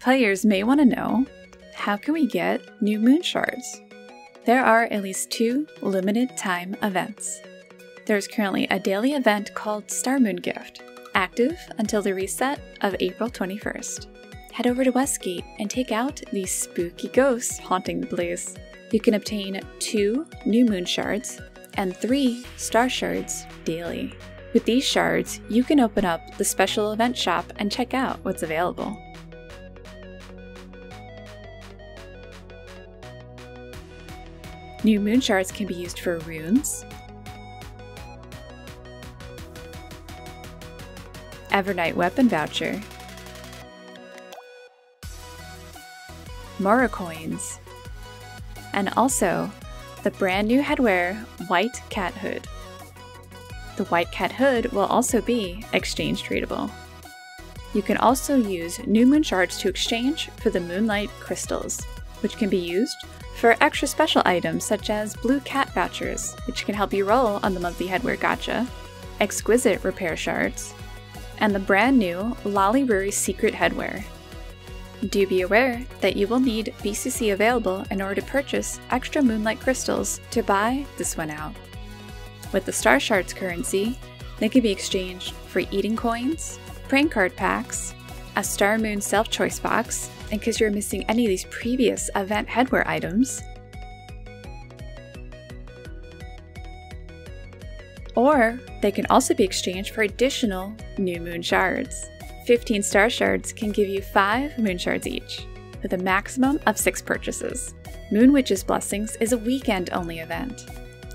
Players may want to know how can we get new moon shards? There are at least two limited time events. There's currently a daily event called Star Moon Gift, active until the reset of April 21st. Head over to Westgate and take out these spooky ghosts haunting the place. You can obtain two new moon shards and three star shards daily. With these shards, you can open up the special event shop and check out what's available. New moon shards can be used for runes, Evernight weapon voucher, Mora coins, and also the brand new headwear White Cat Hood. The White Cat Hood will also be exchange tradable. You can also use new moon shards to exchange for the moonlight crystals, which can be used for extra special items such as blue cat vouchers, which can help you roll on the monthly headwear gacha, exquisite repair shards, and the brand new Loli secret headwear. Do be aware that you will need BCC available in order to purchase extra moonlight crystals to buy this one out. With the Star Shards currency, they can be exchanged for eating coins, prank card packs, a Star Moon self choice box, in case you're missing any of these previous event headwear items. Or they can also be exchanged for additional new moon shards. 15 star shards can give you 5 moon shards each, with a maximum of 6 purchases. Moon Witch's Blessings is a weekend only event.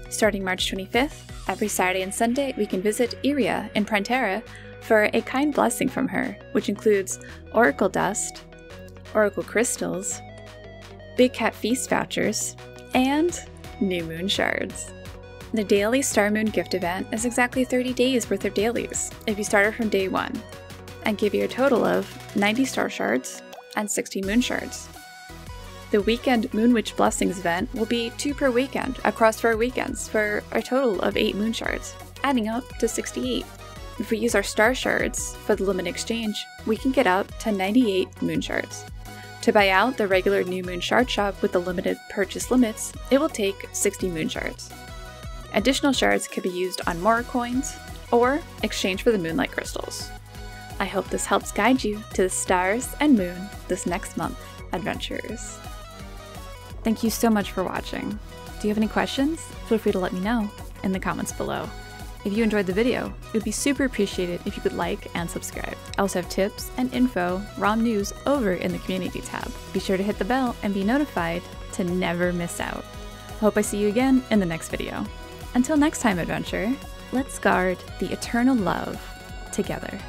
Starting March 25th, every Saturday and Sunday, we can visit Iria in Prontera for a kind blessing from her, which includes Oracle Dust, Oracle Crystals, Big Cat Feast vouchers, and New Moon Shards. The daily Star Moon gift event is exactly 30 days worth of dailies if you started from day 1, and give you a total of 90 Star Shards and 60 Moon Shards. The weekend Moon Witch Blessings event will be 2 per weekend across 4 weekends for a total of 8 Moon Shards, adding up to 68. If we use our Star Shards for the limit exchange, we can get up to 98 Moon Shards. To buy out the regular New Moon Shard Shop with the limited purchase limits, it will take 60 Moon Shards. Additional shards can be used on Mora coins or exchange for the Moonlight Crystals. I hope this helps guide you to the stars and moon this next month adventurers. Thank you so much for watching. Do you have any questions? Feel free to let me know in the comments below. If you enjoyed the video, it would be super appreciated if you could like and subscribe. I also have tips and info, ROM news over in the community tab. Be sure to hit the bell and be notified to never miss out. Hope I see you again in the next video. Until next time, adventure, let's guard the eternal love together.